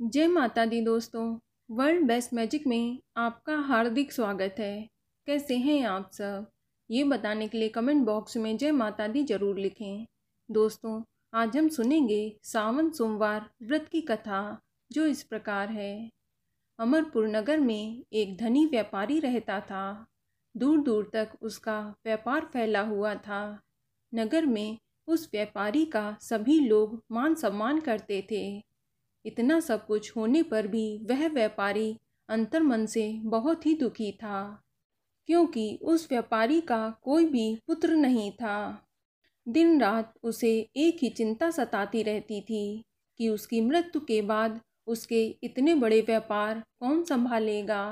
जय माता दी दोस्तों। वर्ल्ड बेस्ट मैजिक में आपका हार्दिक स्वागत है। कैसे हैं आप सब? ये बताने के लिए कमेंट बॉक्स में जय माता दी ज़रूर लिखें। दोस्तों, आज हम सुनेंगे सावन सोमवार व्रत की कथा, जो इस प्रकार है। अमरपुर नगर में एक धनी व्यापारी रहता था। दूर दूर तक उसका व्यापार फैला हुआ था। नगर में उस व्यापारी का सभी लोग मान सम्मान करते थे। इतना सब कुछ होने पर भी वह व्यापारी अंतर्मन से बहुत ही दुखी था, क्योंकि उस व्यापारी का कोई भी पुत्र नहीं था। दिन रात उसे एक ही चिंता सताती रहती थी कि उसकी मृत्यु के बाद उसके इतने बड़े व्यापार कौन संभालेगा।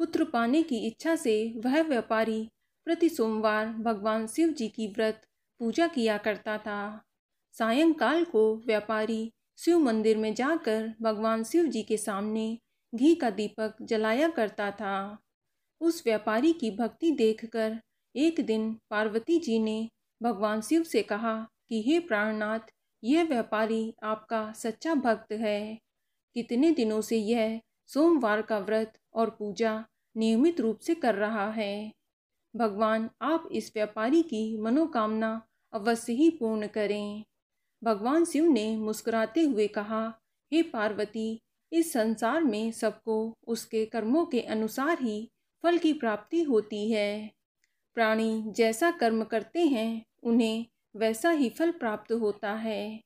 पुत्र पाने की इच्छा से वह व्यापारी प्रति सोमवार भगवान शिव जी की व्रत पूजा किया करता था। सायंकाल को व्यापारी शिव मंदिर में जाकर भगवान शिव जी के सामने घी का दीपक जलाया करता था। उस व्यापारी की भक्ति देखकर एक दिन पार्वती जी ने भगवान शिव से कहा कि, हे प्राणनाथ, यह व्यापारी आपका सच्चा भक्त है। कितने दिनों से यह सोमवार का व्रत और पूजा नियमित रूप से कर रहा है। भगवान आप इस व्यापारी की मनोकामना अवश्य ही पूर्ण करें। भगवान शिव ने मुस्कुराते हुए कहा, हे पार्वती, इस संसार में सबको उसके कर्मों के अनुसार ही फल की प्राप्ति होती है। प्राणी जैसा कर्म करते हैं, उन्हें वैसा ही फल प्राप्त होता है।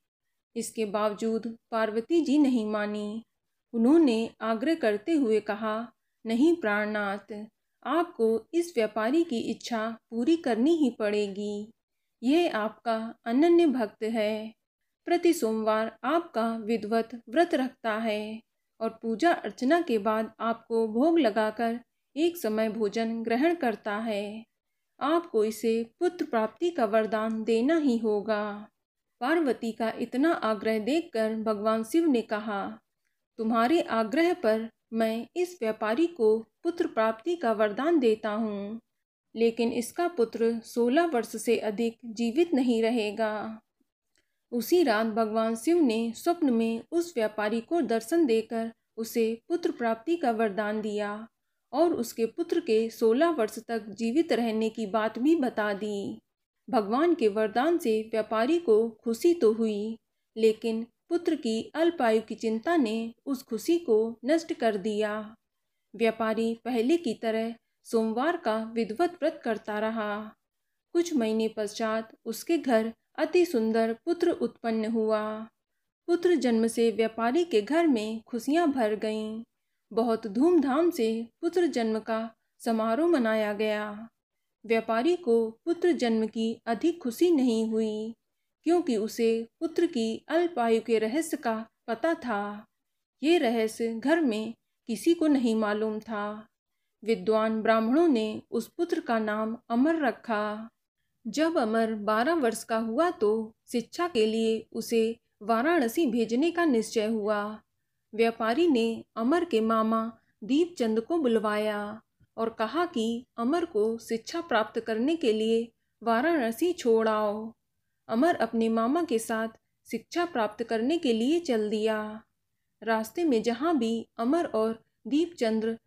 इसके बावजूद पार्वती जी नहीं मानी। उन्होंने आग्रह करते हुए कहा, नहीं प्राणनाथ, आपको इस व्यापारी की इच्छा पूरी करनी ही पड़ेगी। यह आपका अनन्य भक्त है। प्रति सोमवार आपका विधवत व्रत रखता है और पूजा अर्चना के बाद आपको भोग लगाकर एक समय भोजन ग्रहण करता है। आपको इसे पुत्र प्राप्ति का वरदान देना ही होगा। पार्वती का इतना आग्रह देखकर भगवान शिव ने कहा, तुम्हारे आग्रह पर मैं इस व्यापारी को पुत्र प्राप्ति का वरदान देता हूँ, लेकिन इसका पुत्र सोलह वर्ष से अधिक जीवित नहीं रहेगा। उसी रात भगवान शिव ने स्वप्न में उस व्यापारी को दर्शन देकर उसे पुत्र प्राप्ति का वरदान दिया और उसके पुत्र के सोलह वर्ष तक जीवित रहने की बात भी बता दी। भगवान के वरदान से व्यापारी को खुशी तो हुई, लेकिन पुत्र की अल्पायु की चिंता ने उस खुशी को नष्ट कर दिया। व्यापारी पहले की तरह सोमवार का विधवत व्रत करता रहा। कुछ महीने पश्चात उसके घर अति सुंदर पुत्र उत्पन्न हुआ। पुत्र जन्म से व्यापारी के घर में खुशियाँ भर गईं। बहुत धूमधाम से पुत्र जन्म का समारोह मनाया गया। व्यापारी को पुत्र जन्म की अधिक खुशी नहीं हुई, क्योंकि उसे पुत्र की अल्पायु के रहस्य का पता था। ये रहस्य घर में किसी को नहीं मालूम था। विद्वान ब्राह्मणों ने उस पुत्र का नाम अमर रखा। जब अमर बारह वर्ष का हुआ तो शिक्षा के लिए उसे वाराणसी भेजने का निश्चय हुआ। व्यापारी ने अमर के मामा दीपचंद को बुलवाया और कहा कि अमर को शिक्षा प्राप्त करने के लिए वाराणसी छोड़ आओ। अमर अपने मामा के साथ शिक्षा प्राप्त करने के लिए चल दिया। रास्ते में जहाँ भी अमर और दीपचंद्र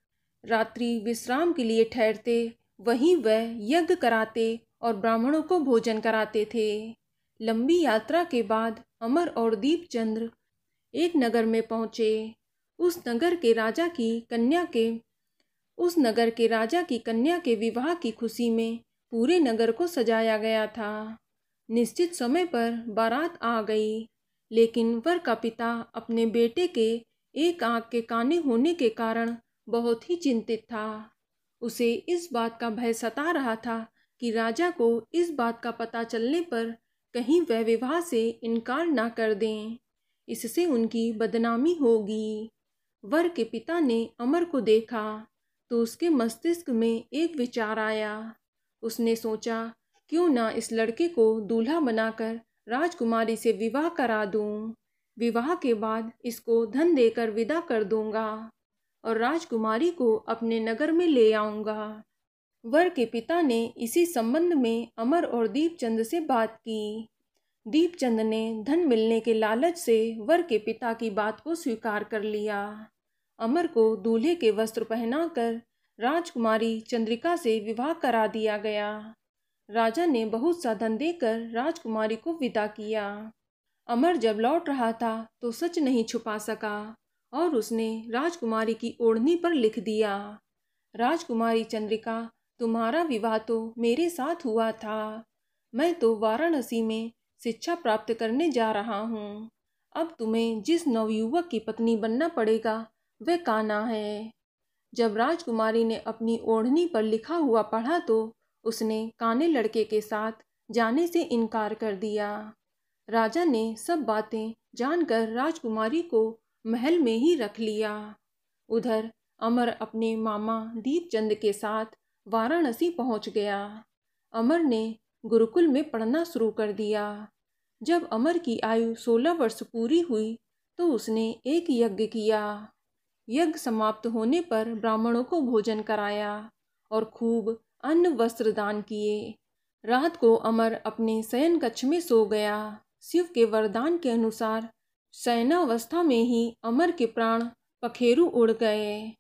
रात्रि विश्राम के लिए ठहरते, वहीं वह यज्ञ कराते और ब्राह्मणों को भोजन कराते थे। लंबी यात्रा के बाद अमर और दीपचंद्र एक नगर में पहुँचे। उस नगर के राजा की कन्या के, उस नगर के राजा की कन्या के विवाह की खुशी में पूरे नगर को सजाया गया था। निश्चित समय पर बारात आ गई, लेकिन वर का पिता अपने बेटे के एक आँख के काने होने के कारण बहुत ही चिंतित था। उसे इस बात का भय सता रहा था कि राजा को इस बात का पता चलने पर कहीं वह विवाह से इनकार ना कर दें। इससे उनकी बदनामी होगी। वर के पिता ने अमर को देखा तो उसके मस्तिष्क में एक विचार आया। उसने सोचा, क्यों ना इस लड़के को दूल्हा बनाकर राजकुमारी से विवाह करा दूँ? विवाह के बाद इसको धन देकर विदा कर दूँगा और राजकुमारी को अपने नगर में ले आऊँगा। वर के पिता ने इसी संबंध में अमर और दीपचंद से बात की। दीपचंद ने धन मिलने के लालच से वर के पिता की बात को स्वीकार कर लिया। अमर को दूल्हे के वस्त्र पहनाकर राजकुमारी चंद्रिका से विवाह करा दिया गया। राजा ने बहुत सा धन देकर राजकुमारी को विदा किया। अमर जब लौट रहा था तो सच नहीं छुपा सका और उसने राजकुमारी की ओढ़नी पर लिख दिया। राजकुमारी चंद्रिका तुम्हारा विवाह तो मेरे साथ हुआ था। मैं तो वाराणसी में शिक्षा प्राप्त करने जा रहा हूँ। अब तुम्हें जिस नवयुवक की पत्नी बनना पड़ेगा, वह काना है। जब राजकुमारी ने अपनी ओढ़नी पर लिखा हुआ पढ़ा तो उसने काने लड़के के साथ जाने से इनकार कर दिया। राजा ने सब बातें जानकर राजकुमारी को महल में ही रख लिया। उधर अमर अपने मामा दीपचंद के साथ वाराणसी पहुँच गया। अमर ने गुरुकुल में पढ़ना शुरू कर दिया। जब अमर की आयु सोलह वर्ष पूरी हुई तो उसने एक यज्ञ किया। यज्ञ समाप्त होने पर ब्राह्मणों को भोजन कराया और खूब अन्न वस्त्र दान किए। रात को अमर अपने शयन कक्ष में सो गया। शिव के वरदान के अनुसार शयनावस्था में ही अमर के प्राण पखेरु उड़ गए।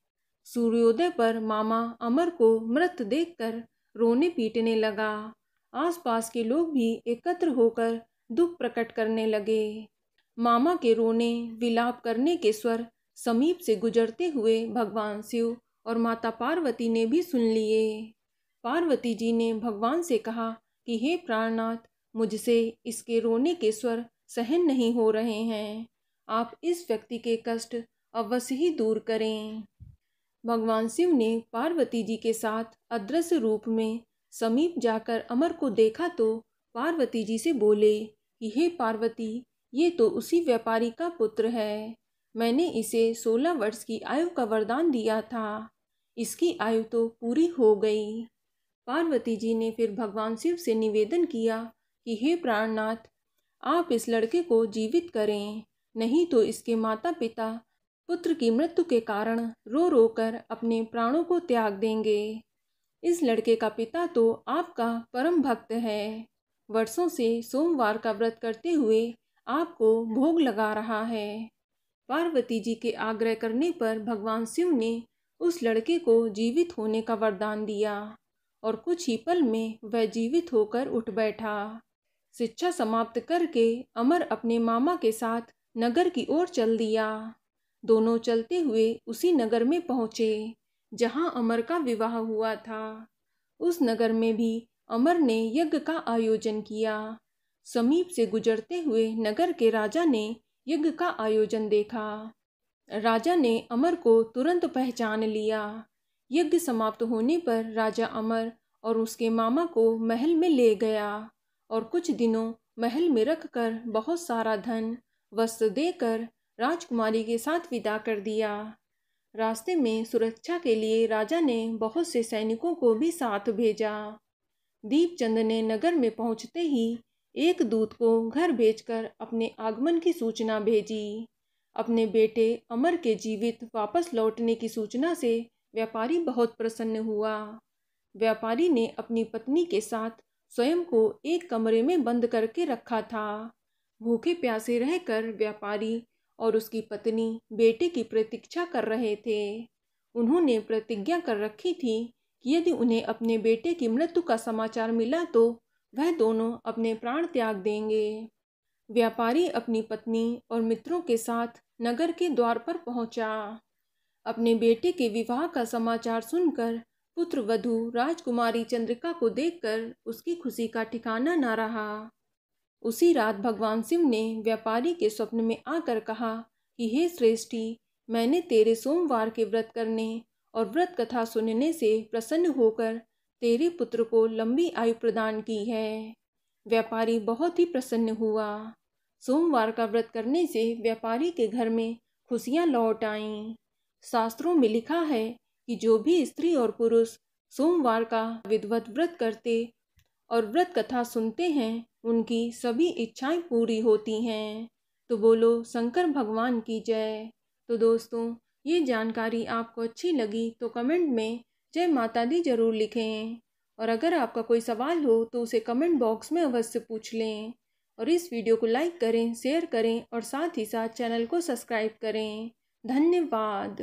सूर्योदय पर मामा अमर को मृत देखकर रोने पीटने लगा। आसपास के लोग भी एकत्र होकर दुख प्रकट करने लगे। मामा के रोने, विलाप करने के स्वर समीप से गुजरते हुए भगवान शिव और माता पार्वती ने भी सुन लिए। पार्वती जी ने भगवान से कहा कि, हे प्राणनाथ, मुझसे इसके रोने के स्वर सहन नहीं हो रहे हैं। आप इस व्यक्ति के कष्ट अवश्य ही दूर करें। भगवान शिव ने पार्वती जी के साथ अदृश्य रूप में समीप जाकर अमर को देखा तो पार्वती जी से बोले कि, हे पार्वती, ये तो उसी व्यापारी का पुत्र है। मैंने इसे सोलह वर्ष की आयु का वरदान दिया था। इसकी आयु तो पूरी हो गई। पार्वती जी ने फिर भगवान शिव से निवेदन किया कि, हे प्राणनाथ, आप इस लड़के को जीवित करें। नहीं तो इसके माता पिता पुत्र की मृत्यु के कारण रो रो कर अपने प्राणों को त्याग देंगे। इस लड़के का पिता तो आपका परम भक्त है। वर्षों से सोमवार का व्रत करते हुए आपको भोग लगा रहा है। पार्वती जी के आग्रह करने पर भगवान शिव ने उस लड़के को जीवित होने का वरदान दिया और कुछ ही पल में वह जीवित होकर उठ बैठा। शिक्षा समाप्त करके अमर अपने मामा के साथ नगर की ओर चल दिया। दोनों चलते हुए उसी नगर में पहुँचे, जहाँ अमर का विवाह हुआ था। उस नगर में भी अमर ने यज्ञ का आयोजन किया। समीप से गुजरते हुए नगर के राजा ने यज्ञ का आयोजन देखा। राजा ने अमर को तुरंत पहचान लिया। यज्ञ समाप्त होने पर राजा अमर और उसके मामा को महल में ले गया और कुछ दिनों महल में रखकर बहुत सारा धन, वस्त्र देकर राजकुमारी के साथ विदा कर दिया। रास्ते में सुरक्षा के लिए राजा ने बहुत से सैनिकों को भी साथ भेजा। दीपचंद ने नगर में पहुँचते ही एक दूत को घर भेजकर अपने आगमन की सूचना भेजी। अपने बेटे अमर के जीवित वापस लौटने की सूचना से व्यापारी बहुत प्रसन्न हुआ। व्यापारी ने अपनी पत्नी के साथ स्वयं को एक कमरे में बंद करके रखा था। भूखे प्यासे रहकर व्यापारी और उसकी पत्नी बेटे की प्रतीक्षा कर रहे थे। उन्होंने प्रतिज्ञा कर रखी थी कि यदि उन्हें अपने बेटे की मृत्यु का समाचार मिला तो वह दोनों अपने प्राण त्याग देंगे। व्यापारी अपनी पत्नी और मित्रों के साथ नगर के द्वार पर पहुँचा। अपने बेटे के विवाह का समाचार सुनकर पुत्र वधु राजकुमारी चंद्रिका को देखकर उसकी खुशी का ठिकाना न रहा। उसी रात भगवान शिव ने व्यापारी के स्वप्न में आकर कहा कि, हे श्रेष्ठी, मैंने तेरे सोमवार के व्रत करने और व्रत कथा सुनने से प्रसन्न होकर तेरे पुत्र को लंबी आयु प्रदान की है। व्यापारी बहुत ही प्रसन्न हुआ। सोमवार का व्रत करने से व्यापारी के घर में खुशियाँ लौट आईं। शास्त्रों में लिखा है कि जो भी स्त्री और पुरुष सोमवार का विधवत व्रत करते और व्रत कथा सुनते हैं, उनकी सभी इच्छाएँ पूरी होती हैं। तो बोलो, शंकर भगवान की जय। तो दोस्तों, ये जानकारी आपको अच्छी लगी तो कमेंट में जय माता दी ज़रूर लिखें। और अगर आपका कोई सवाल हो तो उसे कमेंट बॉक्स में अवश्य पूछ लें। और इस वीडियो को लाइक करें, शेयर करें और साथ ही साथ चैनल को सब्सक्राइब करें। धन्यवाद।